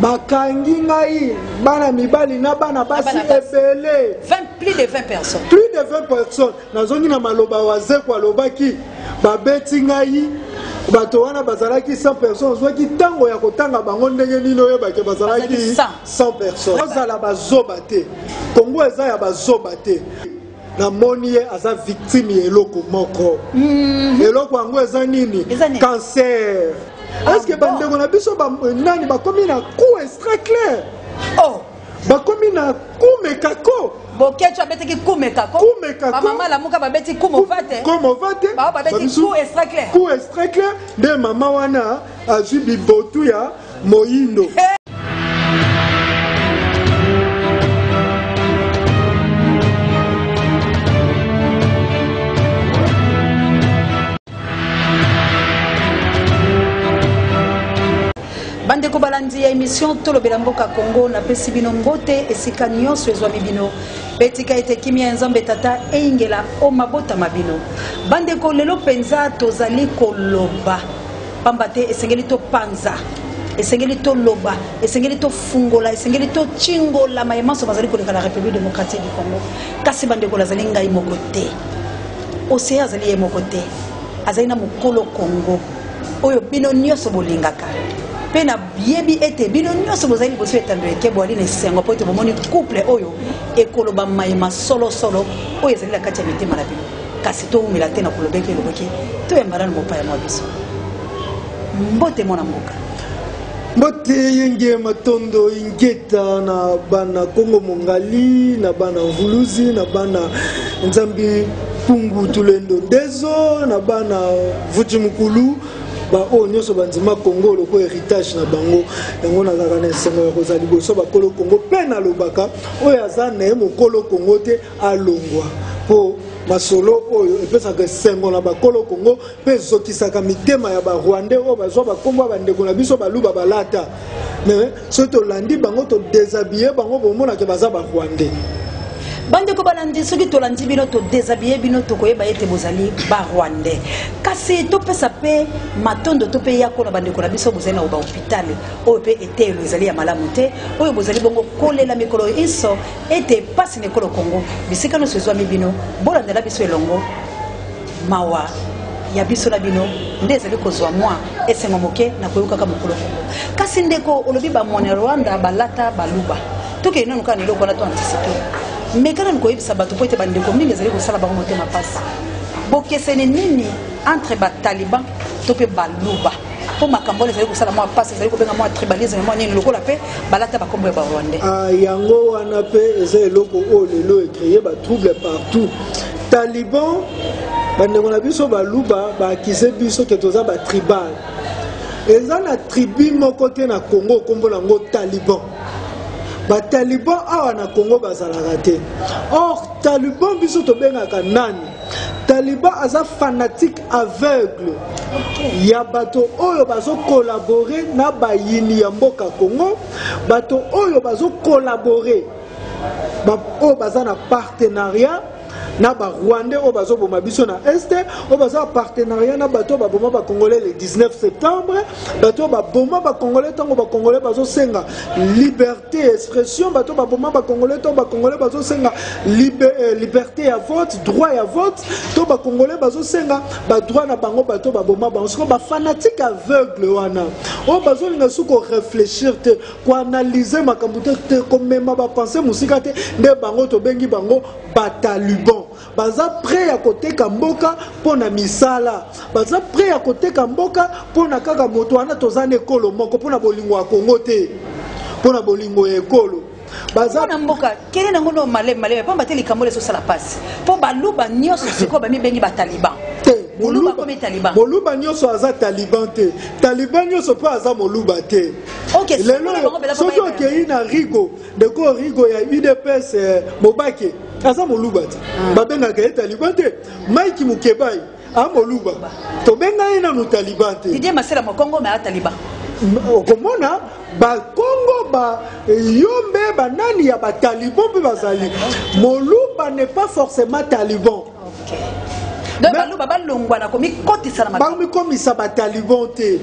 bakangi ngai bana mibali na bana basi ebele plus de 20 personnes plus de 20 personnes nazongi na maloba wazeko alobaki babeti ngai bato wana bazalaki 100 personnes ozwaki ntango ya kotanga bango ndenge nini oyebake bazalaki 100 personnes ozala bazoba te kongo eza ya bazoba te namoni ye aza victime ya eloko moko mm. eloko yango eza nini cancer ah, estce bandeko na biso eh, nani bakomi na coup extra clair oh. bakomi na kumekako bokeco abetaki kumekakobamama lamuka babeti kumovate kumovate babeti ku extra clair ku extra clair nde mama wana azwi bibotu ya moyindo hey! bandeko balandi ya émission tolobela mboka congo napesi bino mbote esika nyonso ezwami bino mpe tika ete kimia ya nzambe tata eyingela o mabota ma bino bandeko lelo mpenza tozali koloba mpamba te esengeli topanza esengeli toloba esengeli tofungola esengeli tocingola maye manso mazali koleka na république démocratique du congo kasi bandeko azali ngai moko te oseya azali ye moko te azali na mokolo congo oyo bino nyonso bolingaka mpe nayebi ete bino nyonso bozali liboso ya etando eke boali na esengo mpo ete bomoni couple oyo ekoloba maye masolosolo oyo ezali na kati ya mitema na bino kasi towumela te na kolobeki eloboki toyamba nanu mopaya mwa biso mbote mwana mboka mbote yenge matondo ingeta na bana kongo mongali na bana mvuluzi na bana nzambi pungu tulendo ndezo na bana vuti mukulu baoyo nyonso bandima congo lokola héritage na bango yango nazalaka na esengo ya kozala liboso bakolo congo mpe nalobaka oyo aza na ye mokolo congo te alongwa mpo masolo oyo epesaka esengo na bakolo kongo mpe ezokisaka mitema ya barwandais oyo bazwa bakombo ya bandeko na biso baluba balata me soki tolandi bango todesabille bango bomonake baza barwandais bandeko balandi soki tolandi bino todesabille bino tokoyeba ete bozali barwandais kasi topesa mpe matondo to mpe yako na bandeko na biso bozali na bahopitale oyo mpe eteyelo ezali ya malamu te oyo bozali bongo kolela mikolo inso ete mpasi na ekolo kongo bisika nyonso ezwami bino bolandela biso elongo mawa ya biso na bino nde ezali kozwa mwa esengo moke na koyokaka mokolo kongo kasi ndeko olobi bamwana rwanda balata baluba tokei nanu kaka na eloko wana to anticipe meka nanu koyebisa bato mpo ete bandeko mingi ezali kosala bango motema mpasi bokeseni nini entre bataliban to mpe baluba mpo makambo wana ezali kosala mwa mpasi ezali kobenga mwa tribalisme mwa nini lokola mpe balata bakombo ya barwandais ah, yango wana mpe eza eloko oyo lelo ecreye batrouble partout taliban bandeko na biso baluba baakize biso ke toza batribal eza na tribu moko te na congo nkombo na yango taliban bataliban awa na congo bazalaka te or taliban biso tobengaka nani taliban aza fanatique aveugle ya bato oyo bazokolabore na bayini ya mboka congo bato oyo bazokolabore oyo baza na partenariat na barwandais oyo bazoboma biso na este oyo baza bapartenariat na bato oyo baboma bacongolais le 19 septembre bato oyo baboma bacongolais ntango bacongolais bazosenga liberte te expression bato baboma bacongolais to bacongolais bazosenga eh, liberté ya vote droit ya vote to bacongolais bazosenga badroit na bango bato baboma bango soko bafanatike aveugle wana oyo bazolinga su koreflechir te koanalyse makambo te te komema bapense mosika te nde bango tobengi bango bataliban baza prêt ya koteka mboka mpo na misala baza prêt ya koteka mboka mpo na kaka moto wana toza na ekolo moko mpo na bolingo ya kongo te mpo na bolingo ya ekolo baza na mboka kende nango no malebe malebe mpamba te likambo lezosala mpasi mpo baluba nyonso sikoyo bamibengi bataliban te moluba nyonso aza taliban te taliban nyonso mpe aza moluba te lelo soki okei na rigo ndeko rigo ya udps eh, mobake aza moluba te ah. babengaka ye taliban te mike mukebai amoluba tobenga ye nanu taliban te didie masela mokongo me ataliban okomona bakongo ba yombe banani ya bataliban mpe bazali moluba n'est pas forcément taliban bakomikomisa bataliban te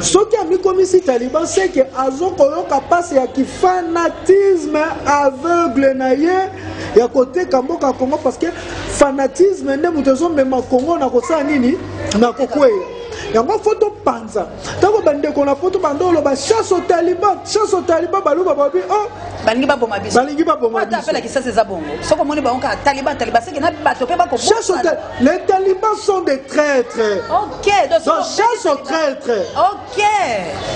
soki amikomisi taliban seke azokoyoka mpasi ya kifanatisme aveugle na ye ya koteka mboka ya congo parce que fanatisme nde moto ezomema congo na kosala nini na kokweya yango fo topanza ntango bandeko na poto banda oloba chasse au taliban chasse au taliban baluba babi o oh, balingi baboma biso balingi baboma biso apela kisasi eza bongo soki omoni bango kaka taliban taliban seke na bato mpe bakochasse au les talibans sont des traîtres ok donc chasse au traître ok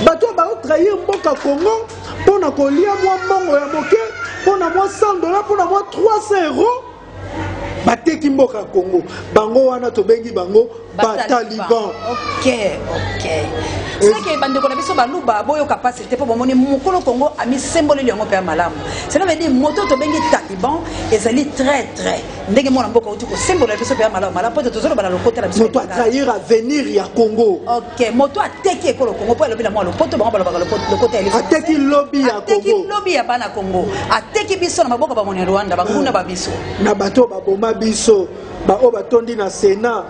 bato oyo baotrahir mboka congo mpo na kolia mwa mbongo ya moke mpo na mwa 100 dola mpo na mwa 300 euros bateki mboka ya congo bango wana tobengi bango bataliban soki bandeko na biso baluba boyoka mpasi te mpo bomoni mokolo congo amisemboleli yango mpe ya malamu cela veut dire moto tobengi taliban ezali très très ndenge mwana mboka outi kosembolela biso mpe ya malamu malamu mpo te tozoloba na lokota na biso moto atrahir avenir ya congo ke moto ateki ekolo kongo mpo alobi na mwa lopoto bango balobaka lokota ya ateki lobi ya ateki lobi ya bana kongo ateki biso na maboko bango na rwanda banguna ba biso na bato baboma biso baoyo batondi na senat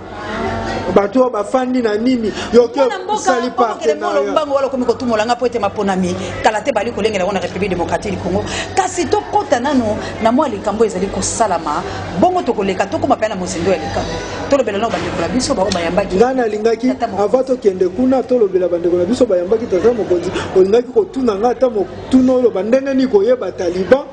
bato oyo bafandi na nini yokosali partenariatbango wana okomi kotumola nga mpo ete maponami kala te bali kolengela yango na république démocratique du congo kasi tokɔta nano na mwa likambo ezali kosalama bongo tokoleka tokoma mpe na mozindo ya likambo tolobela nao bandeko na biso baoyo bayambaki ngai nalingaki avant tokende kuna tolobela bandeko na biso bayambaki tata mokonzi olingaki kotuna ngai ata motuna oloba ndenge nini koyeba taliban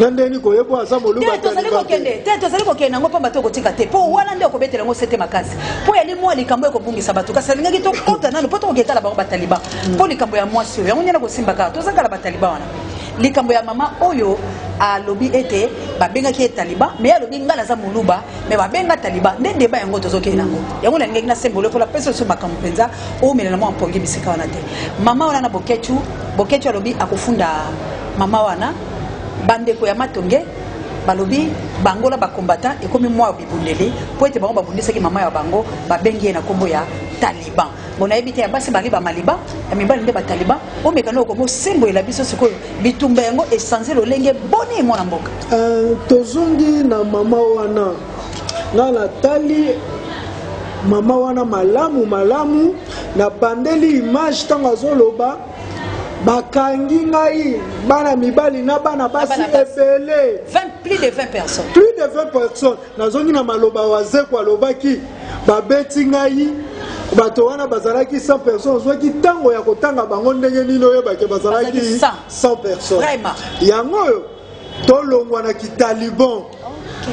na ndenge nini koyeba aza molubazali kokende te tozali kokende yango mpamba te okotika te mpo wana nde okobetela yango sete makasi mpo yali mwa likambo ekobungisa bato kasi alingaki tokota nano mpo tokokende tala bango bataliban mpo likambo ya mwasi oyo yango nyana kosimba kaka toza kala bataliban wana likambo ya mama oyo alobi ete babengaki ye taliban me alobi ngai naza moluba mais babenga taliban nde deba yango tozokei nango yango nalingaki nasembole mpo napesa oso makambo mpenza oumela na mwa mpongi bisika wana te mama wana na boketu boketu alobi akofunda mama wana bandeko ya matonge balobi bango na bacombatant ekomi mwa bibundeli mpo ete bango babundisaki mama ya bango babengi ye na nkombo ya taliban bon nayebi te ya basi bali bamaliba ya mibali nde bataliba omeka nde okomi osembolela biso sikoyo bitumba yango esanze lolenge boni mwana mboka euh, tozongi na mama wana ngai natali mama wana malamu malamu nabandeli image ntango azoloba bakangi ngai bana mibali na bana basi ebele plus de 20 personnes nazongi na maloba wazekwa alobaki babeti ngai bato wana bazalaki 100 personnes ozwaki ntango ya kotanga bango ndenge nini oyebake bazalaki 100 personnes yango oyo tolongwa na kitaliban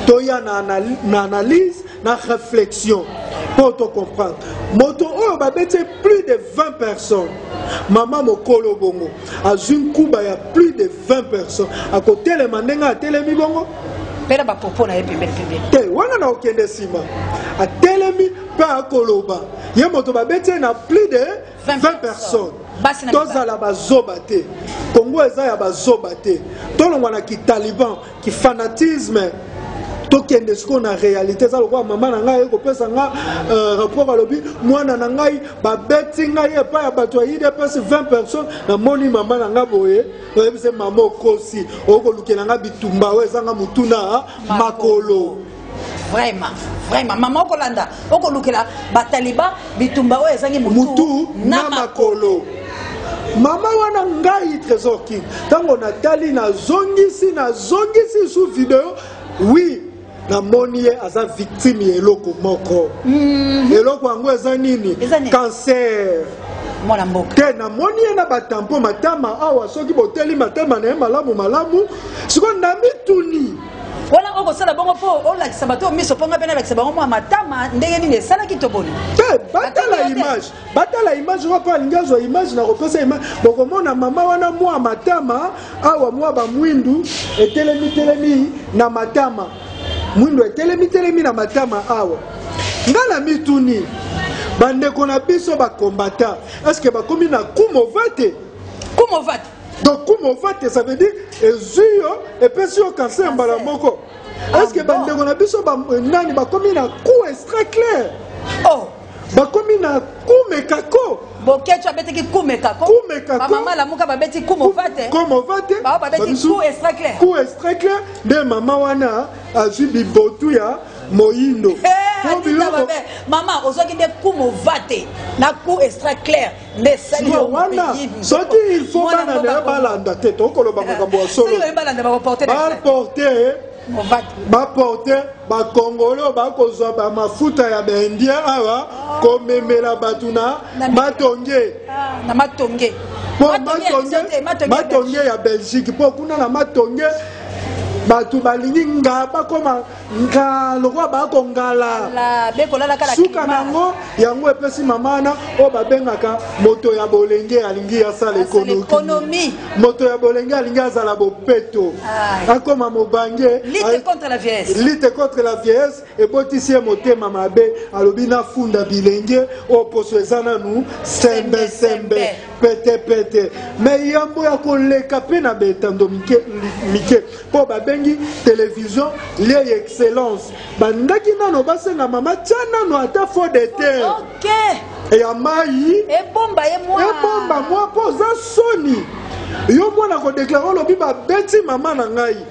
toya na, na, na analyse na réflexion mpo tocomprendre moto oyo babeti plus de 20 personnes mama mokolo bongo azwi nkuba ya plus de 20 personnes akotelema ndenge atelemi bongo mpe na bapopo na ye pembeni pembeni te wana na kokende nsima atelemi mpe akoloba ye moto babeti ye na plus de 20 personnes tozala bazoba te kongo eza ya bazoba te tolongwa na kitaliban ki fanatisme tokende sikoyo na réalité eza lokola mama na ngai aye kopesa nga euh, rapport alobi mwana na ngai babeti ngai epai ya bato ya idps 20 personnes namoni mama na ngai boye oyebise mama okosi okolukela ngai bitumba oyo ezanga motuna makolo vraiment vraiment mama okolanda okolukela bataliba bitumba oyo ezangi mutu na makolo mama wana ngai trésor king ntango natali nazongisi nazongisi lisusu video wi namoni ye aza victime ya eloko moko mm. eloko yango eza nini cancer mwana mboka te namoni ye na batampo matama awa soki boteli matama na ye malamu malamu sikoyo na mituni wana okosala bongo mpo olakisa bato oyo miso mpo ngai mpe nalakisa bango mwa matama ndenge nini esalaki to boni te batala image batala image oyo mpo alingi azwa image na kopesa image bokomona mama wana mwa matama awa mwa bamwindu etelemi telemi na matama mwindu etelemi telemi na matama awa ngai na mituni bandeko na biso bakombata eske bakomi na kumova te kumova te donc kuma ovate ça veut dire ezwi yo epesi yo cancer mbala moko ah est ce que bandeko na biso eh, nani bakomi na coup extra clair oh. bakomi na kumekako bokeco abetaki kumekako bamama lamuka babeti kumovate kumovate bao babeti ku extra clair ku extra clair nde mama wana azwi bibotu ya moyindo hey, mama ozwaki nde kumovate na ku extra clair sikoyo wana soki il faut bana na ye balanda te tokoloba makambo ya solo baporte bakongole oyo bakozwa bamafuta ya baindien awa ah. komemela bato na matonge ah, mpo matonge ya belgique mpo kuna na matonge bato balingi nga bakoma nga lokola baa kongala suka na yango yango epesi mamana oyo babengaka moto ya bolenge alingi asala ekonomi moto ya bolenge alingi azala bopeto ah. akoma mobange lite contre la vieillesse ebotisi ye motema mabe alobi nafunda bilenge oyo poso eza nanu sembesembe petepete me yambo ya koleka mpe na baetando mike mike mpo babengi televizio liei excellence bandaki nano basenga mama tya nano ata fo de terre okay. ya mai ebomba ye mwa ebomba mwa mpo oza soni yo mwana kodeklare olobi babeti mama na ngai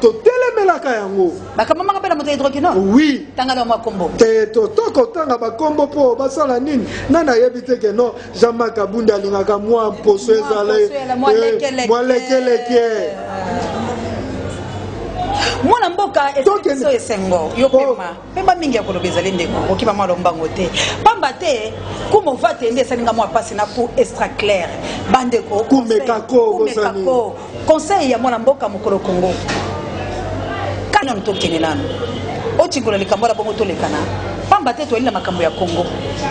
totelemelaka yango bakamamaka mpe na moto ya hidrokino oui tanga na mwa kombo te tokotanga bakombo mpo basala nini nani ayebi te ke no jean mark abundi alingaka mwa mposo ezala mwa lekeleke eh, mwana mboka esengo yo pema pemba mingi ya koloba ezali ndeko okoki bango alombango te pamba te kumova te nde esali nga mwa mpasi na ku extra claire bandeko kumekako conseil ya mwana mboka mokolo kongo kanano tokende nano otingola likambo na bongo tolekana pamba te toyali na makambo ya kongo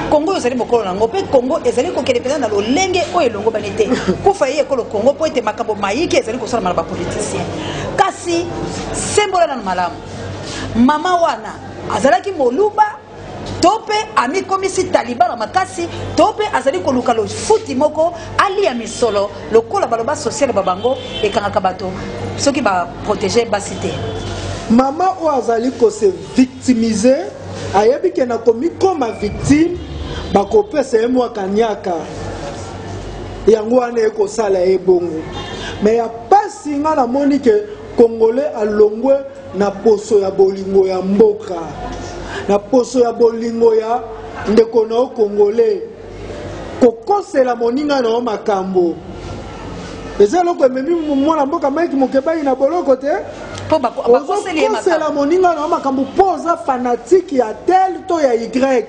kongo oyo ezali mokolo na yango mpe kongo ezali kokende mpenza na lolenge oyo elongobani te kufa eye ekolo kongo mpo ete makambo mayike ezali kosalama na bapolitisien kasi sembola nano malamu mama wana azalaki moluba to mpe amikomisi taliban na makasi to mpe azali koluka lofuti moko aliya misolo lokola baloba sociale ba bango ekangaka bato soki baprotege basi te mama oyo azali kose victimise ayebi ke na komikoma victime bakopesa ye mwa kaniaka yango wana ekosala ye bongo me ya mpasi ngai namoni ke Congolais alongwe na poso ya bolingo ya mboka, na poso ya bolingo ya ndeko na yo Congolais. Kokosela moninga na yo makambo eza eloko ememi mwana mboka Mike Mukebayi na boloko te. Ozokosela moninga na yo makambo mpo oza fanatike ya tel to ya y.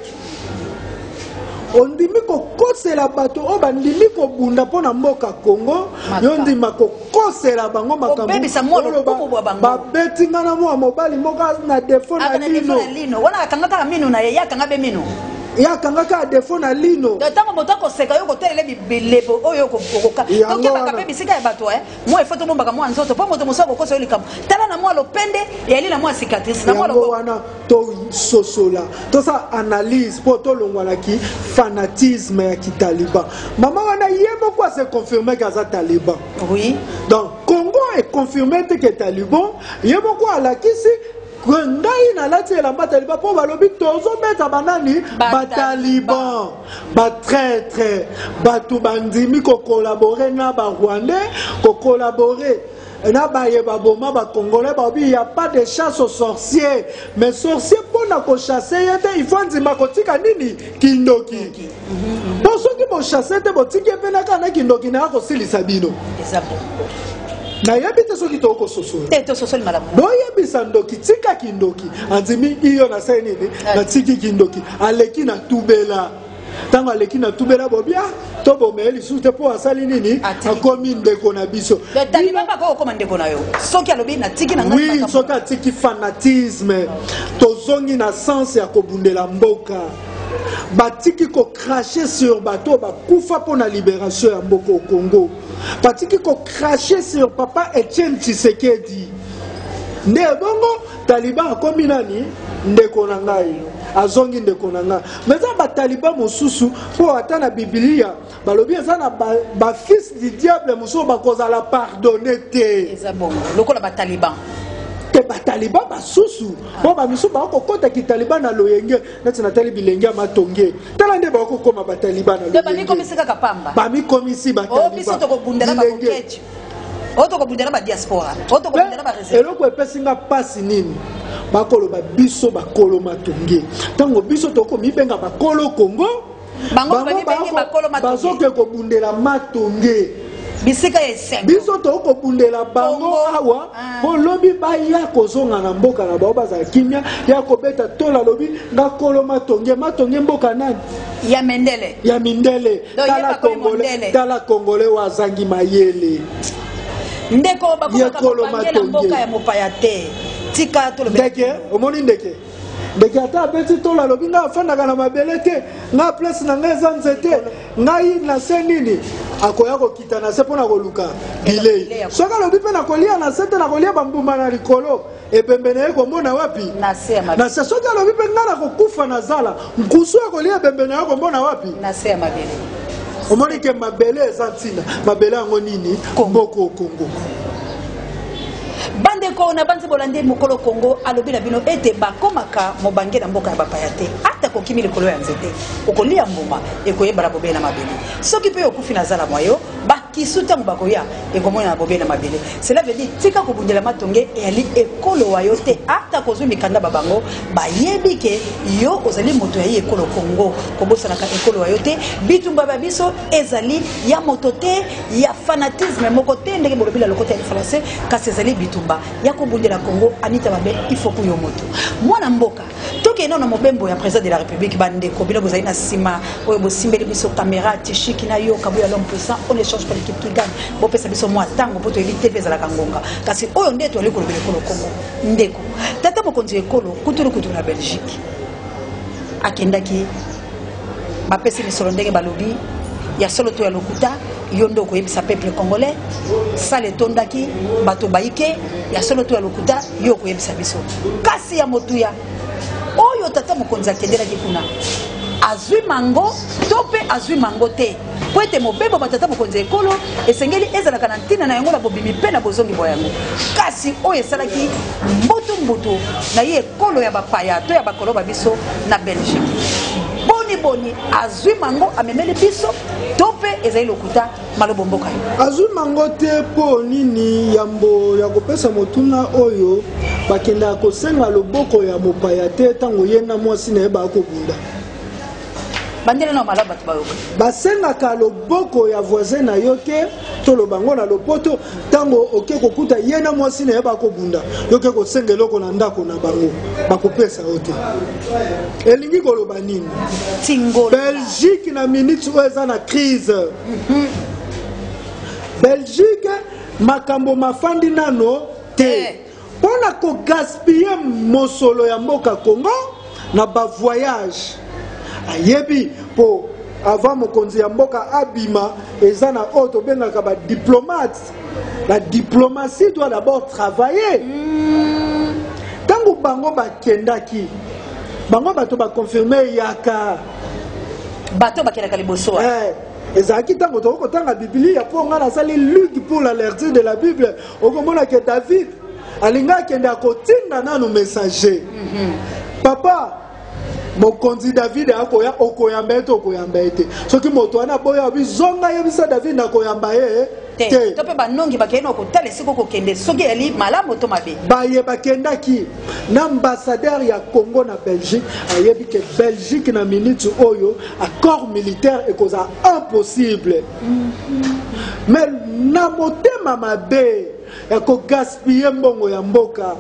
ondimi kokosela bato oyo bandimi kobunda mpo na mboka congo yo ndima kokosela bango makamboobabeti nga na mwa mobali moko na defo na lino ye akangaka ya defo na lino ntango moto akoseka yo kotelele bilebo oyo okoka tokebaka mpe bisika ya bato eh. mwa efo tobombaka mwa nzoto mpo moto mosusu akokosa yo likambo tala na mwa lopende eyali na mwa cicatrice na mwa wana tososola tosala analyse mpo tolongwa na ki fanatisme ya kitaliban mama wana ye moko ase confirme ke aza taliban oui. donc congo econfirme te ke taliban ye moko alakisi ngai nalati elamba taliban mpo balobi tozobeta banani bataliban batraitre bato bandimi kokolabore na barwandais kokolabore na baye baboma ba congolais baobi il y a pas de chasse aux sorciers mais sorcier mpo na kochasse ye te il faut andima kotika nini kindoki mpo soki bochasse te botiki ye mpe na kaka na kindoki na ya kosilisa bino nayebi te soki tokoki kososola boyebisa ndoki tika kindoki andimi iyo nasali nini natiki kindoki aleki na tubela ntango aleki na tubela bobia to bomeye lisusu te mpo asali nini akomi ndeko na biso wi soki atiki fanatisme tozongi na sense ya kobundela mboka batiki kokrache sur bato bakufa mpo na liberation ya mboka okongo batiki kokrache sur papa etienne tshisekedi nde ebongo taliban akomi nani ndeko na ngai azongi ndeko na ngai ma eza bataliban mosusu mpo ata na biblia balobi eza na bafils ba du diable mosusu bakozala pardonne te eza bongo lokola bataliban te bataliban basusu mpo bamisusu bakoki kokota kitaliban na loyenge neti natali bilenge ya matonge tala nde bakoki kokoma bataliban na loyenge bamikomisi kaka pamba bamikomisi oh, bataliban eloko epesi nga mpasi nini bakoloba biso bakolo matonge ntango biso tokoki komibenga bakolo kongo bango bazoke kobundela matonge bisika ya esengo biso tokoki kobundela bango awa ah. mpo lobi baya kozonga na mboka na bango bazala kimia ya kobeta tola lobi ngakolo matonge matonge mboka nani ya mindele ya mindele tala congolais tala congolais oyo azangi mayele ndeko bakomaka kobangela mboka ya mopaya te tika tolobe ndeke omoni ndeke ndeke ata abeti tolo alobi ngai afandaka na mabele te ngai place na ngai eza nzete ngai na se nini akoya kokita na se mpo na koluka bilei soki alobi mpe nakolia na se te nakolia bambuma na likolo ebembe na ye komona wapi na se soki alobi mpe ngai nakokufa na zala nkusu akolia ebembe na ye komona wapi na se ya mabele omoni ke mabele eza ntina mabele yango nini mboka okongo bandeko nabanzi bolandi mokolo kongo alobi na bino ete bakomaka mobange na mboka ya bapaya te ata kokimi likolo ya nzete okolia mbuma ekoyebana bobele na mabele soki mpe okufi na zala mwa yo Kisu tango bakoya ekomonana bobele mabele cela veut dire tika kobundela matonge eyali ekolo wa yo te ata kozwi mikanda ba bango bayebi ke yo ozali moto ya ye ekolo Congo kobosanaka ekolo wa yo te bitumba ba biso ezali ya moto te ya fanatisme moko te ndenge bolobi na lokota ya français kasi ezali bitumba ya kobundela Congo Anita Babe ifoku yo moto mwana mboka tokei nano na mobembo ya président de la république bandeko bino bozali na nsima oyo bosimbeli biso caméra tishiki na yo kabuya l'homme puissant on échange pas l'équipe kigan bopesa biso mwa ntango mpo toyebi te mpe ezalaka ngonga kasi oyo nde toyali kolobela ekolo kongo ndeko tata mokonzi ya ekolo kutulu kutu na belgique akendaki bapesi misolo ndenge balobi ya solo to ya lokuta yo nde okoyebisa peuple congolais sale etondaki bato bayike ya solo to ya lokuta yo okoyebisa biso kasi ya motuya oyo tata mokonzi akendelaki kuna azwi mango to mpe azwi mango te mpo ete mobembo matata mokonzi ya ekolo esengeli ezalaka na ntina na yango na bobimi mpe na bozongi bwa yango kasi oyo esalaki mbutumbutu na ye kolo ya bapaya to ya bakolo ba biso na belgique boni boni azwi mango amemeli biso to mpe ezali lokuta malobo mboka ye azwi mango te mpo nini yambo ya kopesa motuna oyo bakendaka kosenga loboko ya mopaya te ntango ye na mwasi na ye bakobunda bandele na malamu bato bayoka basengaka loboko ya voisin na yo te toloba ngo na lopoto ntango oke kokuta ye na mwasi na ye bakobunda yoke kosenga eloko na ndako na bango bakopesa yo te elingi koloba nini belgique na minute oyo eza na crise mhm. belgique makambo mafandi nano te eh. Pona ko gaspiller mosolo ya mboka Congo na ba voyage ayebi po avant mokonzi ya mboka abima eza na oyo tobengaka ba diplomate la diplomatie doit d'abord travailler ntango bango bakendaki bango bato bakonfirme eyaka bato bakendaka liboso wana eh, ezalaki ntango tokoki kotanga biblia mpo ngai nasali lutte pour la lecture de la bible okomona ke david alinga akende akotinda nanu messager mhm. papa mokonzi david akoya okoyamba ye te okoyamba ye te soki moto wana boya obi zonga yebisa david nakoyamba ye te to mpe banongi bakei na kotala esika okokende soki eyali malamu to mabe baye bakendaki na ambassadeur ya congo na belgique ayebi ke belgique na minute oyo accord militaire ekozala impossible me na motema mabe ya kogaspille mbongo ya mboka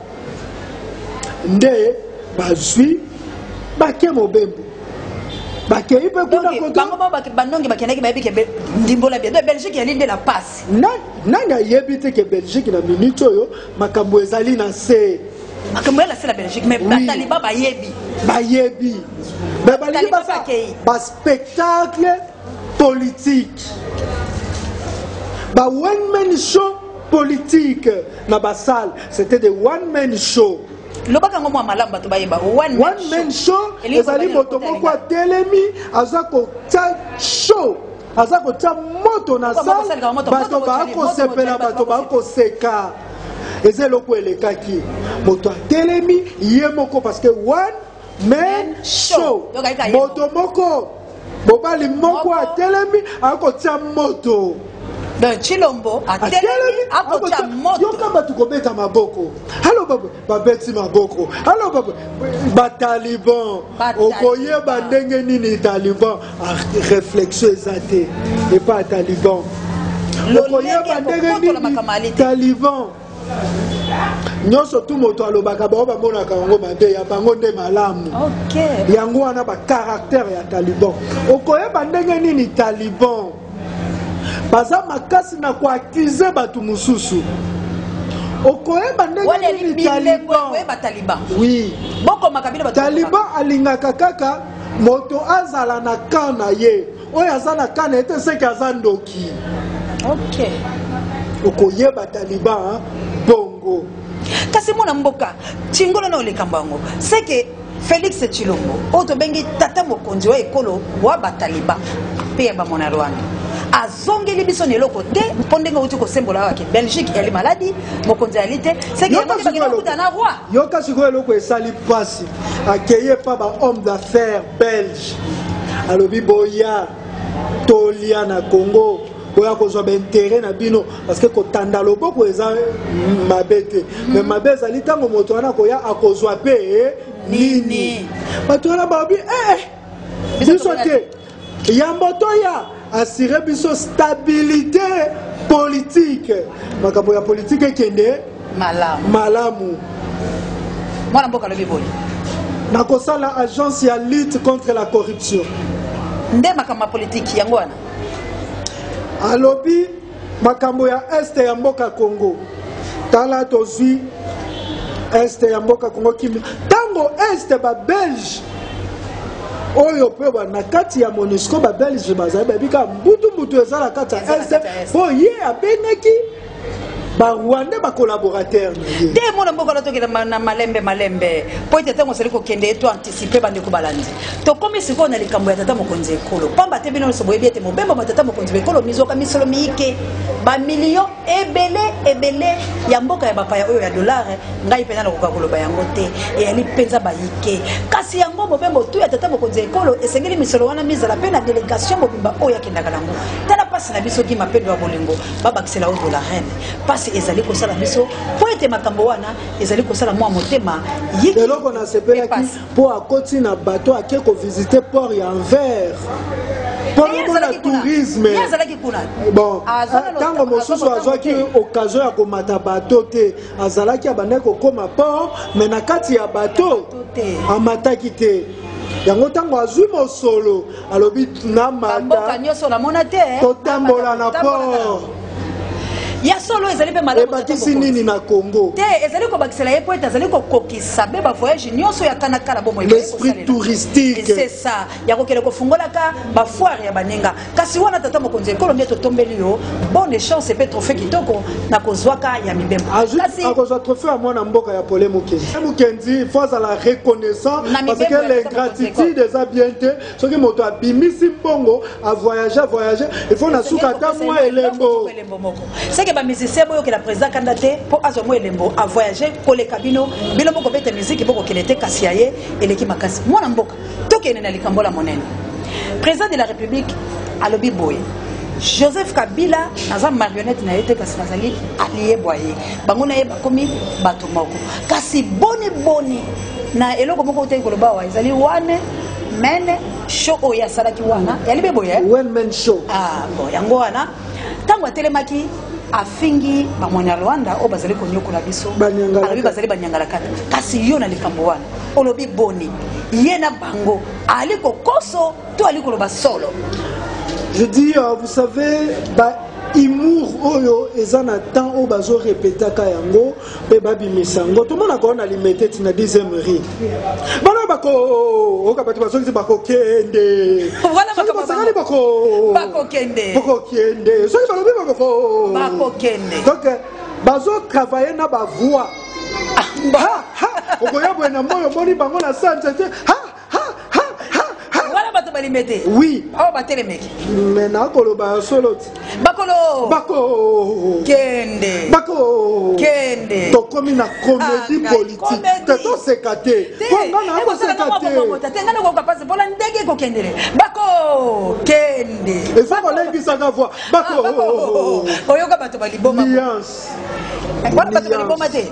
nde bazwi bake mobembo bakei mpe kunabanongi bakendaki bayebi ke ndimbola bia belgique yali nde na pasi nani ayebi te ke belgique na minute oyo makambo ezali na se makambo ya na se na belgique mais bataliba bayebi bayebi me balingi baspectacle politique ba one man show politique na basale c'était de one man show lobaka yango mwa malamu bato bayeba one man show ezali moto moko atelemi aza kotya show aza kotya moto na sale bato bakosepela bato bakoseka eza eloko elekaki moto atelemi ye moko parce que one men show moto moko mobali moko atelemi akotia moto donc chilombo atelemi akotya moto yoka bato kobeta maboko halo babeti maboko halo bataliban okoyeba ndenge nini taliban ah, réflexion eza te epa taliban okoyeba ndenge nini taliban nyonso tu moto alobaka bango bamonaka yango mabe ya bango nde malamu okay. yango wana bacaractere ya taliban okoyeba ndenge nini taliban baza makasi na koakize bato mosusu okoyeba ndenge nini taliban oui. taliban alingaka kaka moto azala na kan na ye oyo aza na kana ete seke aza ndoki okay. okoyeba taliban bongo kasi mwana mboka chingola na olekambo yango seke félix tshilombo oyo tobengi tata mokonzi wa ekolo wa bataliban mpe ya bamona rwanda azongeli biso na eloko te mpo ndenge outi kosembola awa ke belgique eyali maladi mokonzi ayali te sekeyakuta na roi yoka sikoyo eloko esali mpasi akeye mpa bahomme d'affaires belge alobi boya tolia na congo boya kozwa baintere na bino parce que kotanda loboko eza mabe te me mhm. mabe ezali ntango moto wana koya akozwa mpe eh, nini bato wana balobi ee eh, eh, biso te yambo toya assurer biso stabilité politique makambo ya politique ekende malamu malamu mwana mboka alobi boye nakosala agence ya lutte contre la corruption nde makambo ya politiki yango wana alobi makambo ya este ya mboka congo tala tozwi este ya mboka congo kimia ntango este babelge oyo mpe na kati ya monusco babelge bazali bayebi kaka mbutumbutu eza na kati ya este mpo ye abengaki barwandais bakolaborateur na ye te mona mboka natokela na malembe malembe mpo ete ntango ozali kokende eto mpe bandeko balandi tokomi sikoyo na likambo ya tata mokonzi ya ekolo mpamba te bino nyonso boyebi ete mobembo mwa tata mokonzi ya ekolo mizwaka misolo miike bamilio ebele ebele ya mboka ya bapaya oyo ya dolare ngai mpenza nakoka koloba yango te eyali mpenza bayike kasi yango mobembo tu ya tata mokonzi ya ekolo esengeli misolo wana mizala mpe na delegation mobimba oyo akendaka nango tala mpasi na biso gi mapendo ya bolingo babakisela oyo dolarene mpasi ezali kosala biso mpo ete makambo wana ezali kosala mwa motema eloko nasepelaki mpo akoti na bato ake kovisite port ya anvers mponaomona tourisme bon ntango mosusu azwaki occasion ya komata bato te azalaki abandaki kokóma port me na kati ya bato amataki te yango ntango azwi mosolo alobi na mata nyonso namona te eh. totambola na port ya solo ezali mpe malamuebakisi nini na congo te ezali kobakisela ye mpo ete azali kokokisa mpe bavoyage nyonso ya kana kala bomoi l'esprit touristique c'est ça ya kokende kofungolaka bafoire ya baninga kasi wana tata mokonzi ekolo nde totombeli yo bonne chance mpe trophée kitoko na kozwaka ya mibembo akozwa trophée ya mwana mboka ya pole mokenzi mokenzi fo azala reconnaissant parce que l'ingratitude eza bien te soki moto abimisi mbongo avoyage avoyage ifo na suka ata mwa elembo moko seke bamusicien boyokela président kanda te mpo azwa mwa elembo avoyage koleka bino bino bokobeta miziki bokokende te kasi ya ye eleki makasi mwana mboka tokende na likambo la monene président de la république alobi boye joseph kabila naza marionnette na ye te kasi nazali aliyebwa ye bango na ye bakomi bato moko kasi boni boni na eloko moko otei koloba awa ezali wane mene show oyo asalaki wana yalibe boye ah, bon yango wana ntango atelemaki afingi bamwana ya rwanda oyo bazali konyokola biso alobi bazali banyangalakata kasi yo na likambo wana olobi boni ye na bango ali kokoso to ali koloba solo je dis uh, vous savez ba humour oyo eza na temps oyo bazo repetaka yango mpe babimisa ngo tomonaka ona limete ti na dixième ri bana bakooka bato bazongisi bakokende basakani bakokende soki balobi bakokende donc bazotravaille na bavoi ah, okoya boye na moi omoni bango na sanse te wana bato balimete oui awa batelemeki me nakoloba ya solo ti bakolo bako kende bako kende tokomi na komedi ah, politike te toseka te ngai nakoka mpasi mpona ndenge ekokendele bako kende eza kolekisaka voi bako ah, oyoka bato baliboma Bwana bato ba liboma te.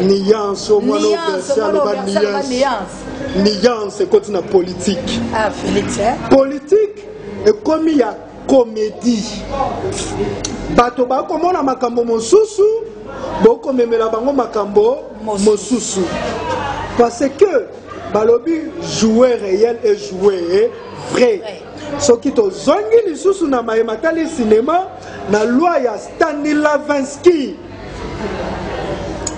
Nuance au moins l'opposition aloba nuance. Nuance ekoti na politique. Ah Félix hein. Politique ekomi ya comédie. Bato bakomona makambo mosusu bokomemela bango makambo mosusu. Parce que balobi jouer réel et jouer vrai. soki tozongi lisusu na maye matali sinema na loi ya stanilavinski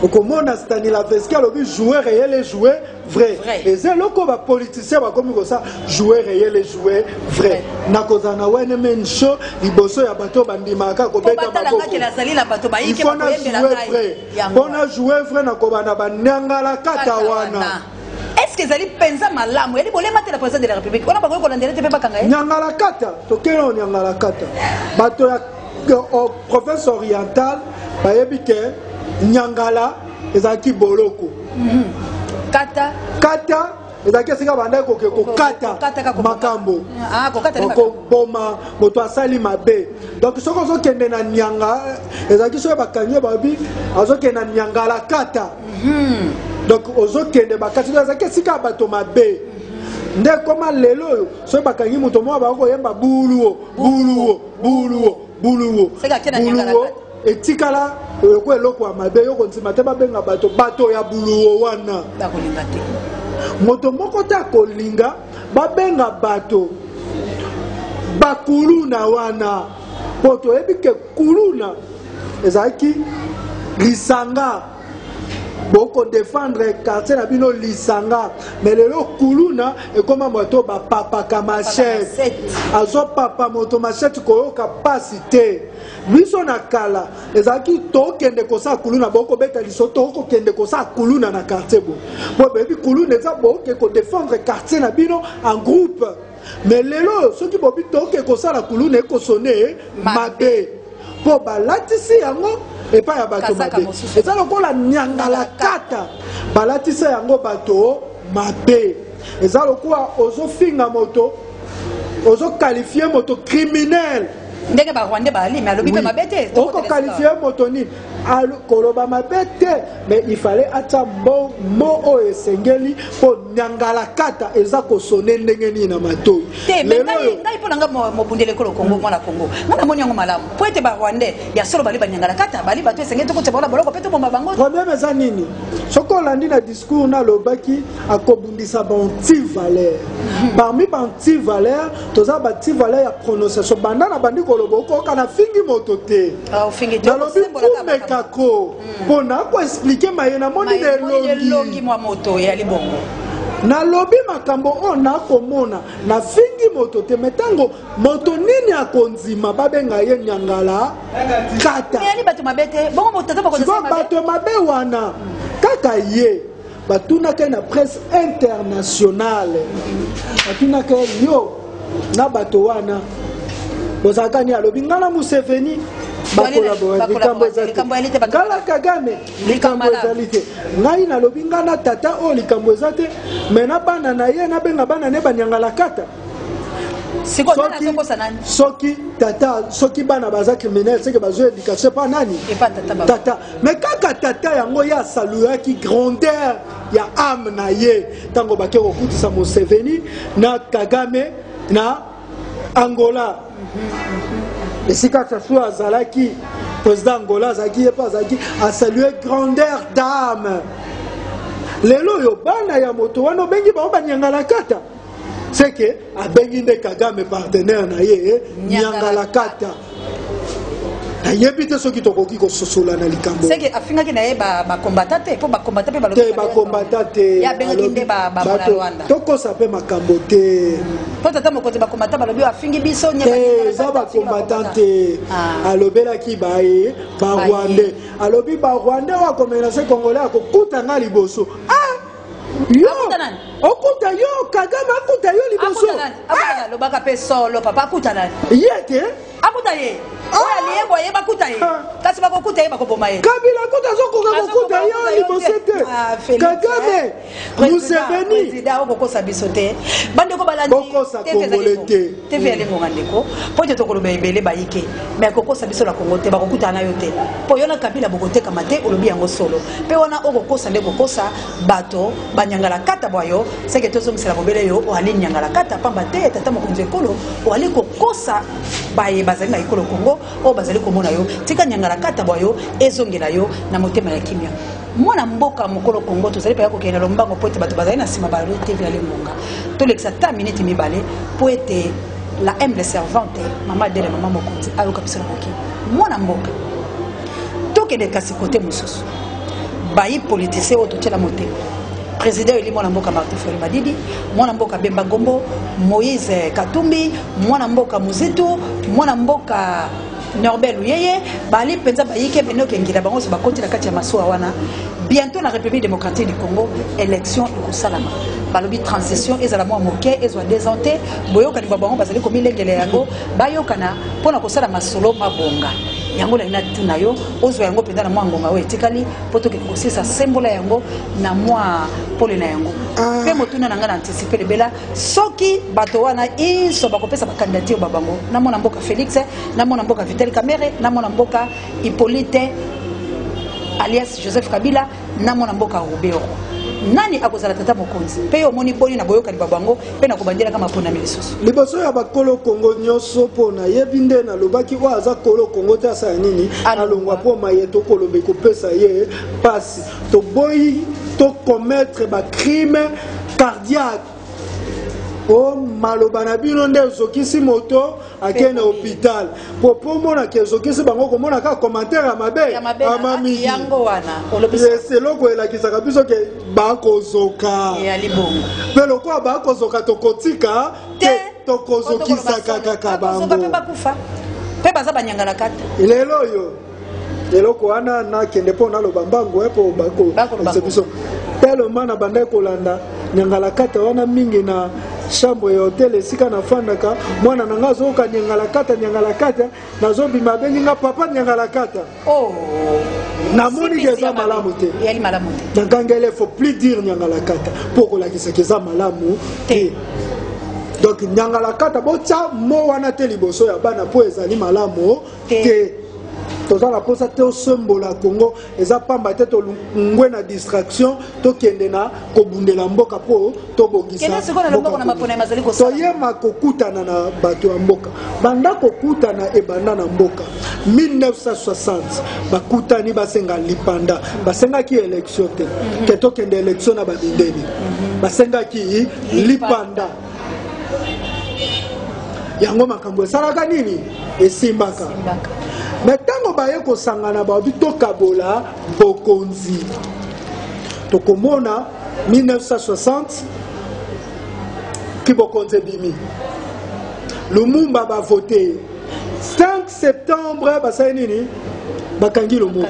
okomona stanilavinski alobi joueur réel e joue vrai eza eloko bapoliticien bakomi kosa joueur réel e joue vrai nakozala na wene main show liboso ya bato bandimaka kobeta mabokoifona joue vrai mpona joue vrai nakobana baniangalakata wana est-ce que ezali mpenza malamu yali bolema te na président de la république wana bakoki kolandela te mpe bakanga ye nyangalakata tokei oyo nyangalakata bato ya province orientale bayebi ke nyangala ezalaki boloko mhm. kata kata ezalaki esika bandaki koke kokata makambo ah, koboma moto asali mabe donc soki ozokende na nyanga ezalaki soki bakangi babi azokende na nyangalakata Hmm. donc ozokende bakati azalaki esika ya bato mabe nde ekoma lelo oyo soki bakangi moto moko bakoki koyemba buluo buluo buluo buluo buluo etikala oyoko eloko ya mabe yo kondima te babenga bato bato ya buluo wana moto moko te akolinga babenga bato bakuluna wana mpo toyebi ke Kuluna ezalaki lisanga boko defendre quartier na bino lisanga mais lelo kuluna ekoma moto bapapaka machete azopapa moto machete koyoka mpasi te biso na kala ezalaki tokende kosala kuluna bokobeta liso tokokende kosala kuluna na quartier bo po bebi kuluna eza boke kodefendre quartier na bino en groupe mais lelo oyo soki bobi toke kosala kuluna ekosone mabe mpo balatisi yango epai ya bato mabe eza lokola nyangalakata balatisa yango bato mabe eza lokola ozofinga moto ozokalifie moto criminel ndenge barwandais balimi alobi mpe mabe te okokalifie moto nini koloba mabe te mais il fallait atia mo mo oyo esengeli mpo nyangalakata eza kosone ndenge nini na matoi te mais ngai ngai mpo na ngai mobundeli ekolo kongo mwana kongo ngai namoni yango malamu mpo ete barwandais ya solo bali banyangalakata bali bato esengeli tokotia bango na boloko mpe tobomba bango probleme eza nini soki olandi na discours nalobaki akobundisa banti valeur hmm. parmi banti valeur toza bati valeur ya prononciation banda na bandi koloba okoyoka nafingi moto te ah, nalobi komeka ko mpo hmm. nakoexplike maye namoni na elongi mwa moto ya libongo nalobi makambo oyo nakomona nafingi moto te me ntango moto nini akondima babenga ye nyangala kata bato mabe wana kaka ye batunaka ye na presse internationale batunaka ye yo na bato wana bozalaka nini alobi ngai na museveni bakolaboralikambo ezali te ngai na kagame likambo ezali te ngai nalobi ngai na tata oyo likambo eza te mai na bana na ye nabenga bana ne banyangalakata soki tata soki bana baza criminel seke bazwi education epa nani tata me kaka tata yango ye asaluyaki grandeur ya ame na ye ntango bake kokutisa moseveni na kagame na angola esika sasu azalaki président angola azalaki ye mpe azalaki asalue grandeur dame lelo oyo bana ya moto wana obengi bango banyangalakata c'est que abengi nde kagame partenaire na ye nyangalakata nayebi te soki tokoki kososola na likambo seke afingaki na ye bakombata te mpo bakombata mpe te bakombata te abengaki nde bamonarwanda tokosa mpe makambo te mpo tata mokonzi bakombata balobi afingi biso eza bakombata te ah. alobelaki baye barwandais alobi barwandais oyo akomenase congolais akokuta nga liboso ah! yo okuta yo kagame akuta yo liboso ah! lobaka mpe solo papa akuta nani ye te akuta ye ah! oyo aliyebwa ye bakuta ye ah! kasi bakokuta ye bakoboma ye kabila kuta azokoka kokuta ye liboso te kagame eh? museveni okokosa biso te bandeko balandi te TV ya lengo ndeko po te tokoloba ebele bayike me kokosa biso na kongo te bakokutana na yo te po yo na kabila bokotekama te olobi yango solo mpe wana okokosa nde kokosa bato banyangala kata bwa yo seke tozongisela bobele yo oali nyangala kata pamba te tata mokonzi ekolo oali kokosa baye bazali na ekolo kongo oyo bazali komona yo tika nyangala kata bwa yo ezongela yo na motema ya kimia mwana mboka mokolo kongo tozali mpenza kokende na lombango mpo ete bato bazali na nsima baloi te vilale ngonga tolekisa ta miniti mibale mpo ete la humble servante mama adele mama mokonzi ayoka biso na koki mwana mboka tokende kasi kote mosusu bayi politisien oyo totyela motema président eli mwana mboka martin foli madidi mwana mboka bemba gombo moïse katumbi mwana mboka muzitu mwana mboka Norbert Luyeye bali mpenza bayike bene okengela bango nyonso bakoti na kati ya masuwa wana bientôt na République démocratique du Congo élection ekosalama balobi transition ezala mwa moke ezwa deux ans te boyokani bwa bango bazali komilengela yango bayokana mpo na kosala masolo mabonga yango nalingi natuna yo ozwa yango mpenza na mwa ngonga oyo etikali mpo tokende kosilisa sembola yango na mwa pole na yango mpe motuna na ngai na anticipe libela soki bato wana inso bakopesa bakandidature ba bango na mwana mboka félix na mwana mboka vitel camere na mwana mboka hippolyte alias joseph kabila na mwana mboka rubeo nani akozala tata mokonzi mpe yo omoni boni na boyokani ba bango mpe na kobandelaka maponami lisusu liboso ya bakolo kongo nyonso mpo nayebi nde nalobaki oyo aza kolo kongo te asala nini alongwa mpo maye tokoloba ekopesa ye mpasi Toboyi to commettre ba crime cardiaque. Oh, maloba na bino nde ezokisi moto akende hôpital po po mona ke ezokisi bango komona kaka commentaire ya mabe amamiki eloko elakisaka biso ke bakozoka mpe lokola bakozoka tokotika te tokozokisaka kaka bango mpe baza banyangana kata lelo oyo eloko wana nakende mpo naloba mbangu mpo eh, bakoyebisa biso telema nabandaki kolanda nyangalakata wana mingi na chambre ya hotel esika nafandaka mwana na ngai azoyoka nyangalakata nyangalakata nazobima abengi nga papa nyangalakata oh. namoniki eza malamu te nagangeli faut plus dire nyangalakata mpo kolakisaki eza malamu te donc nyangalakata botya mo wana te liboso ya bana mpo ezali malamu te toza na mposa te osembola congo eza pamba te tolungwe na distraction tokende na kobundela mboka mpo tobongisa-toyema kokutana na bato ya mboka banda kokutana ebanda na mboka 1960 bakutani basenga lipanda basengaki elektio te mhm. ke tokende elektio na bamindeli mhm. basengaki lipanda yango makambo esalaka nini esimbaka me ntango baye kosangana babi tokabola bokonzi tokomona 1960 kibokonzi ebimi lumumba bavote ye septembre basali nini bakangi lomoma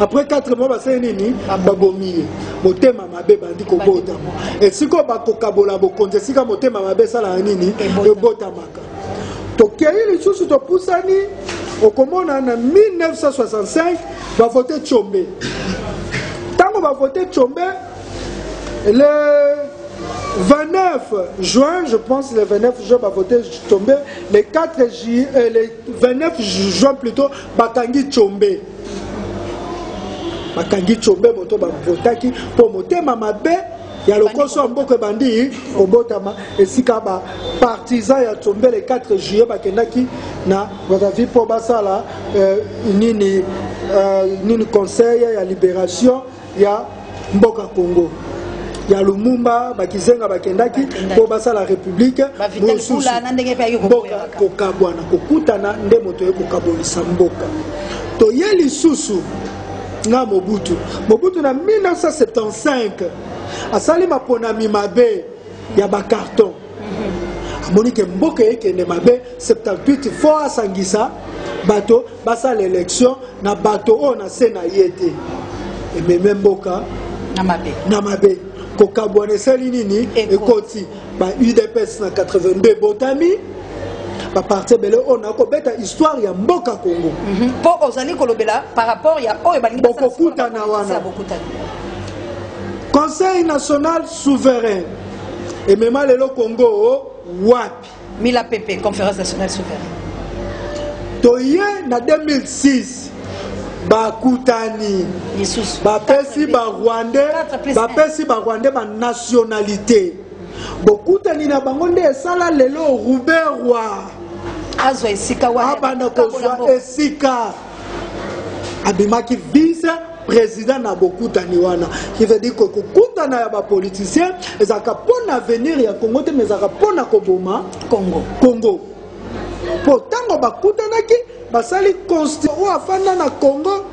après 4 mois basali nini babomi ye motema mabe bandi kobotama esiko bakokabola bokonzi esika motema mabe esalaka nini ebotamaka tokei lisusu topusani okomona na 1965 bavote combe ntango bavote combe Le 29 juin, je pense, le 29 juin, va voter Chombe. Le 4 juillet, euh, le 29 juin plutôt, Bakangi Chombe. Bakangi Chombe, Boto Bavotaki, pour Motema Mabe, ya lokoso ya mboka ebandi kobotama esika bapartisan ya tsombe le 4 juillet bakendaki na brazzaville mpo basala euh, nini, euh, nini conseil ya libération ya mboka Congo ya lumumba bakizenga bakendaki mpo basala republike mosusu mboka kokabwana kokutana nde moto ye kokabolisa mboka toye lisusu na mobutu mobutu na 1975 asali maponami mabe ya bakarton amoni ke mboka ekende mabe 78 fo asangisa bato basala election na bato oyo na se na ye te ememe mboka na mabe, na mabe. kokabwana esali nini ekoti ba udps na 82 botami baparti ebele oyo na kobeta histoire ya mboka congo mpo mhm. ozali kolobela par rapport ya oyo balingi bokokutana wana conseil national souverain emema lelo congo wapi mila pepe conférence nationale souveraine toye na 2006 bakutani bapesi barwandais bapesi barwandais banationalité bokutani na bango nde esala lelo ruberwa azwa esika wana abanda kozwa esika abimaki vice président na bokutani wana qui veut dire que kokutana ya bapoliticien ezalaka mpo na avenir ya congo te mais ezalaka mpo na koboma congo congo mpo ntango bakutanaki basali constitution oyo afanda na congo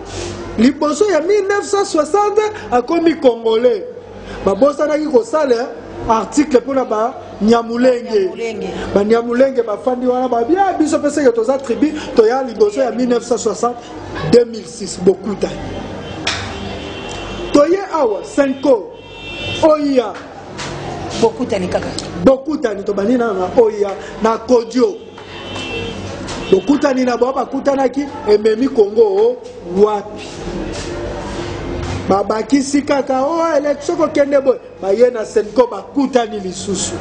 liboso ya 1960 akomi congolais babosanaki kosala article mpo na ba nyamulenge banyamulenge bafandi wana babia biso mpe seke toza tribu toya liboso ya 1960 2006 bokuta toye awa senko oya bokutani kaka bokutani tobandi nano na oya na kodio bokutani na bao bakutanaki ememi kongo wapi babakisi kaka o oh, elektion kokende boye baye na senco bakutani lisusu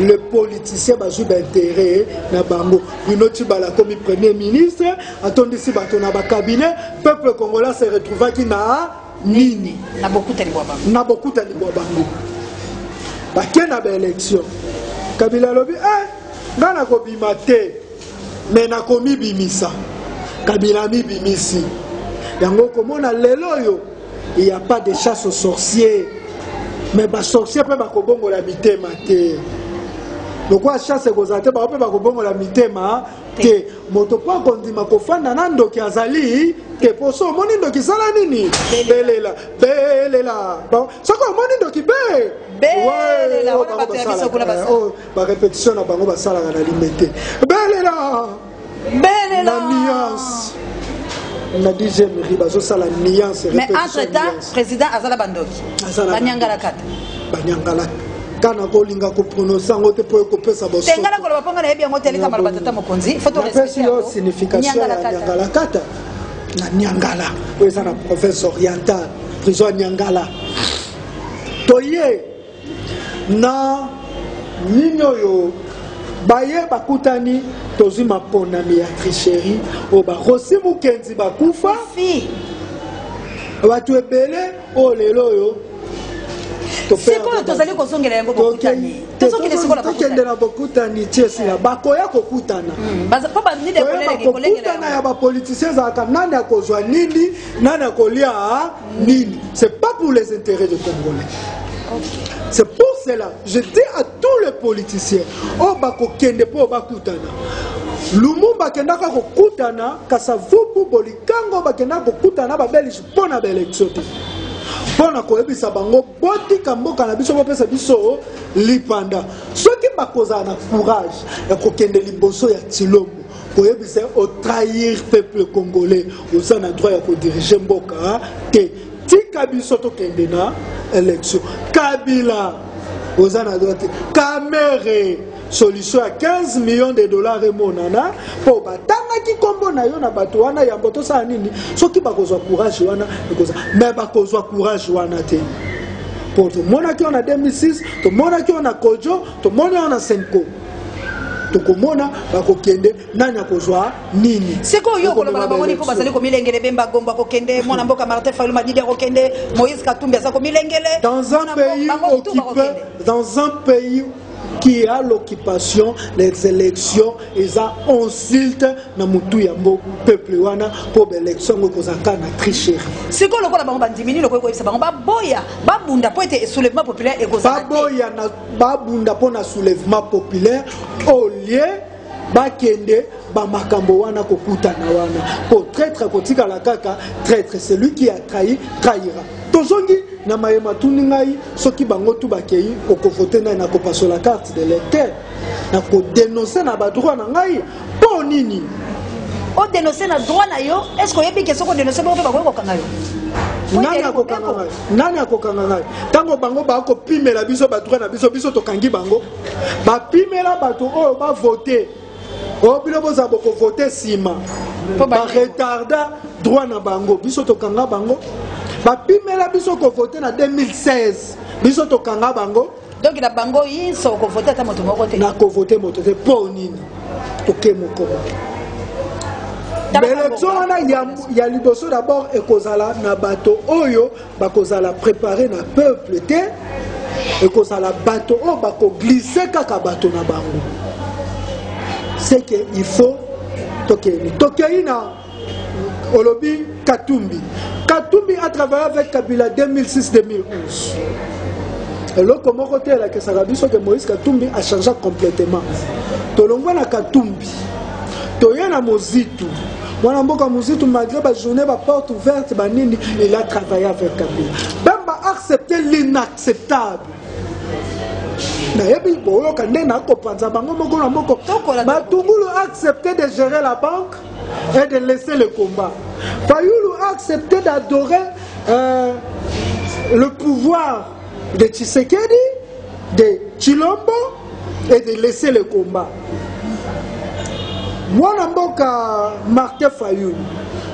le politicien bazwi baintere na bango bino tibala akomi premier ministre atondisi bato na bacabinet peuple congolais se retrouvaki na nini na bokutani bwa bango na bokutani bwa bango bake na baélection kabila alobi eh, ngai nakobima te me nakomibimisa kabila amibimisi yango okomona lelo oyo il y a pas de chasse aux sorciers mais ba sorciers pe bakobongola mitema te lokola chasse ekozala te bango mpe bakobongola mitema te moto mpo akondima kofanda na ndoki azali te poso omoni ndoki zala nini belela belela soki omoni ndoki be barepetition na bango basalaka na limete belela belela nuance na 10e rue bazosala nuance mais entre temps président aza na bandoki banyangala kata banyangala kana kolinga koprononse yango te mpo ekopesa bosengala koloba mpo nga nayebi yango te lika maloba tata mokonzi fotopesi yo signification ya nyangala kata na nyangala oyo eza na province orientale prison ya nyangala toye Na nini oyo baye bakutani tozwi maponami ya tricherie oyo barosi mukenzi bakufa bato ebele oyo lelo oyo sikoyo tozali kozongela yango bokutani tozokende sikoyo tokende na bokutani ti esila bakoya kokutana hmm, mpo bakutana ya bapolitisien ezalaka nani akozwa nini nani akolia Nini? C'est pas pour les intérêts de Congolais. Okay. C'est pour cela, je dis à tous les politiciens, oh bako kende po bakutana. lumumba akendaka kokutana kasavubu bolikango bakendaka kokutana babelge mpo na baelektio te mpo na koyebisa bango botika mboka na biso bopesa biso lipanda soki bakozala na courage ya kokende liboso ya tilombo koyebisa ye otrahir peuple congolais oza na droit ya kodirige mboka te tika biso tokende na élection kabila oza na droit te kamere solution ya 15 millions de dollars emonana mpo batangaki nkombo na yo na bato wana yambo tosala nini soki bakozwa courage wana ekoza me bakozwa courage wana te mpo tomonaki yo na 2006 tomonaki yo na kojo tomoni yo na senko tokomona bakokende nani akozwa nini sikoyo yo okoloba na bango nini mpo bazali komilengele bemba gombo akokende mwana mboka martin fayulu madidi akokende moïse katumbi aza komilengele dans un pays occupé dans un pays qui a l'occupation les élections eza insulte na motu ya mbo peuple wana mpo baélection yango ekozala kaka na tricherie sikoyo lokola bango bandimi nini okoki koyebisa bango baboya babunda mpo ete soulèvement populaire ekozala baboya babunda mpo na soulèvement populaire au lieu bakende bamakambo wana kokutana wana mpo traitre akotikala kaka traitre celui qui a trahi trahira tozongi na maye matuni ngai soki bango tu bakei okovote nai nakopasola carte de lecteur nakodenonse na badroit na ngai po nini o denoncer na droit na yo est ce que oyebi ke soki odenoncer bongo mpe bakoki kokanga yo nani akokanga ngai nani akokanga ngai ntango bango bakopimela biso badroit na biso biso tokangi bango bapimela bato oyo bavote oyo oh, bino boza bokovote nsima baretarda droit na bango biso tokanga bango bapimela biso kovote na 2016 biso tokanga bango donc na bango inso okovote ata moto moko te nakovote moto te mpo nini oke moko baelektio wana ya, ya liboso dabord ekozala na bato oyo bakozala prépare na peuple te ekozala bato oyo bakoglise kaka bato na bango seke il faut tokei tokei na olobi katumbi katumbi a travaille avec kabila 2006 2011 eloko moko te elakisaka biso ke moïse katumbi achangea complètement tolongwa na katumbi toye na mozitu mwana mboka mozitu malgré bajournée baporte ouverte banini il a travaille avec kabila bemba accepte l'inacceptable nayebi boyoka nde nakopanza bango moko na moko matungulu accepte de gérer la banque et de laisser le combat. Fayoulou a accepté d'adorer euh, le pouvoir de Tshisekedi, de Chilombo et de laisser le combat. mwana mboka martin fayulu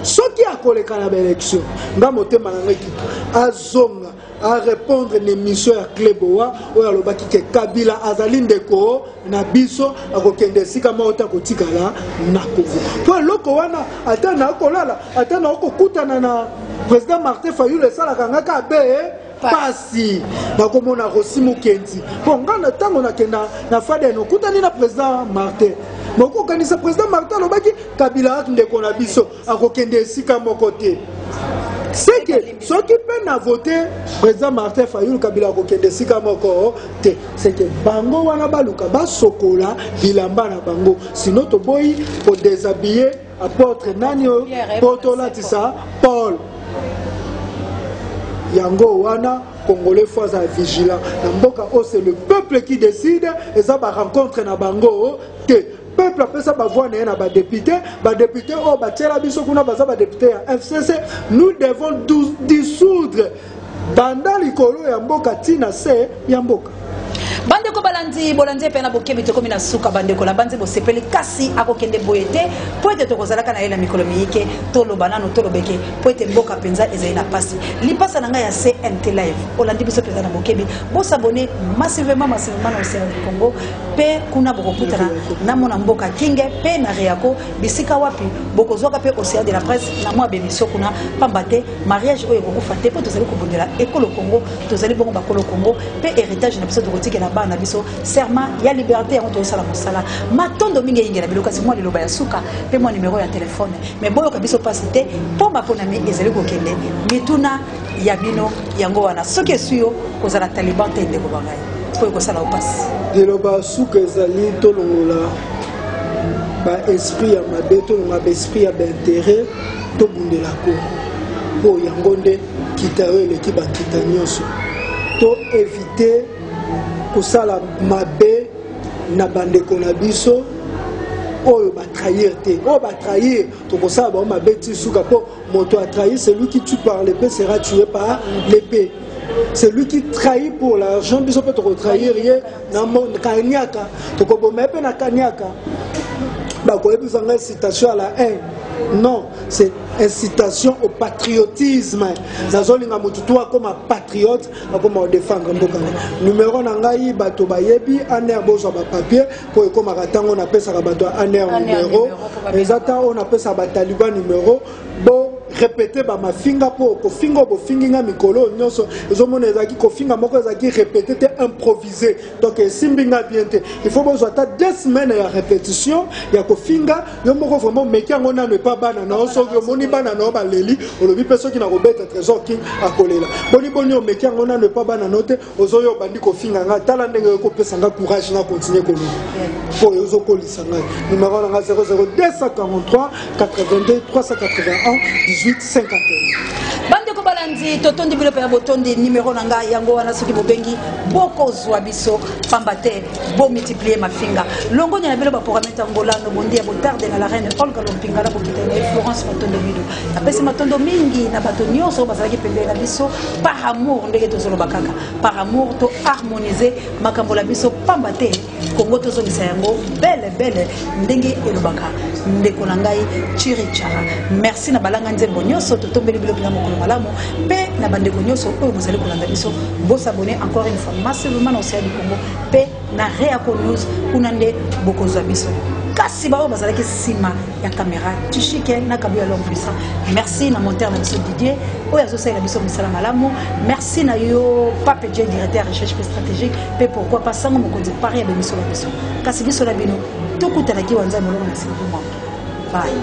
soki akoleka na baelektio nga motema na ngai kito azonga a répondre na émission ya cleboa oyo alobaki ke kabila azali ndeko na biso akokende esika moko te akotikala na kongo mpo eloko wana ata na kolala ata na okokutana na président martin fayulu esalaka nga ka be pasi nakomona rosi mokenzi mpo nga na ntango nakenda na faden okutani na président martin mokokanisa président martin alobaki kabila ndeko na biso akokende esika moko te seke soki mpe na vote président martin fayulu kabila akokende esika moko te seke bango wana baluka basokola bilamba na bango sino toboyi kodesabille apotre nani oyo mpo tolatisa paul yango wana congolais fo azala vigilant na mboka oyo c'est le peuple qui décide eza barencontre na bango te peuple apesa bavoi na ye na badepute badepute oyo batyela biso kuna baza badepute ya fcc nous devons dissoudre banda likolo ya mboka ti na se ya mboka bandeko balandi bolandi epai na bokebi tokomi na suka bandeko na banzi bosepeli kasi akokende boye te mpo ete tokozalaka na ye na mikolo miyike toloba nano tolobeke mpo ete mboka mpenza ezali na mpasi lipasa na ngai ya cnt live olandi biso mpenza na bokebi bosabone massivement massivement na ocean du congo mpe kuna bokokutana na mwana mboka kinge mpe na reaco bisika wapi bokozwaka mpe océan de la presse na mwa bemisio kuna mpamba te mariage oyo ekokufa te mpo tozali kobundela ekolo congo tozali bongo bakolo congo mpe héritage na biso tokotikela bana na biso serment ya liberté yango tozosala mosala matondo mingi eyingela bilo kasi mwa liloba ya suka mpe mwa nimero ya telefone me boyoka biso mpasi te mpo maponami ezali kokende mituna ya bino yango wana soki eswi yo kozala taliban te ndeko bangai mpo ekosala yo mpasi liloba suka ezali tolongola baesprit ya mabe tolongola baesprit ya bainteret tobundela kongo mpo yango nde nkita oyo eleki bankita nyonso to evite kosala mabe na bandeko na biso oyo batrahir te oyo batrahir tokosala bango mabe ti suka mpo moto atrahir celui qui tue par l'épée sera tue par l'épée c'est lui qui trahit pour l'argent biso mpe tokotrahir ye na kaniaka tokoboma ye mpe na kaniaka bakoyebisa ngai citation à la haine non c'est incitation au patriotisme nazolinga motu to akoma patriote akoma odefendre mboka na numero na ngai bato bayebi aner bozwa bapapier mpo ekomaka ntango napesaka bato ya aner numero eza ntango oyo napesaka bataliban numero bo repete ba mafinga po kofinga oyo bofingi nga mikolo oyo nyonso ezomona ezalaki kofinga moko ezalaki repete te improvise donc esimbi nga bien te il faut bozwa ata deux semaine ya repetition ya kofinga yo moko vraiment omeki yango nano epa bana na yo soki omoni bana na yo baleli olobi mpe soki nakobeta trésor king akolela boni boni omeki yango nano epa bana na yo te ozoya obandi kofinga ngai tala ndenge oyo kopesa ngai courage na continue koloba mpo oyo ozokolisa ngai numero na ngai 00243 82 381 1851 bandeko balandi totondi bino mpe ya botondi numero na ngai yango wana soki bobengi bokozwa biso pamba te bomultiplie mafinga longonya na bino baprogramete angolano bondi ya botarde na la reine olga lompinga na bokitani florence motondo mido napesi matondo mingi na bato nyonso oyo bazalaki pembeni na biso par amour ndenge tozoloba kaka par amour to harmonise makambo na biso pamba te kongo tozongisa yango bele bele ndenge elobaka ndeko na ngai chirichara merci na balanga nzembo nyonso totombeli biloko na mokolo malamu mpe na bandeko nyonso oyo bozali kolanda biso bosabone encore une fois masilumana oseya likongo mpe na reaco news kuna nde bokozwa biso kasi baoyo bazalaki nsima ya kamera tishike na kabuya l'homme puissant merci na monteur na biso didier oyo azosalela biso mosala malamu merci na yo pape je directeur ya recherche mpe stratégique mpe pourquoi pas sango mokonzi pari ya bemiso na biso kasi biso na bino tokutanaki wanza molongo na nsima bomwa bye